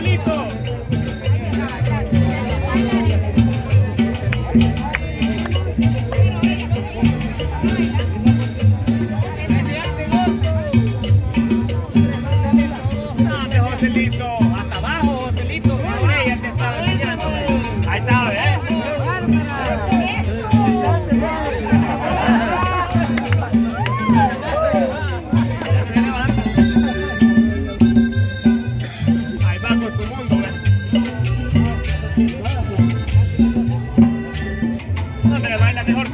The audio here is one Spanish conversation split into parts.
Miguelito. pero baila mejor.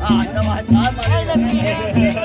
Ah, no, está mal.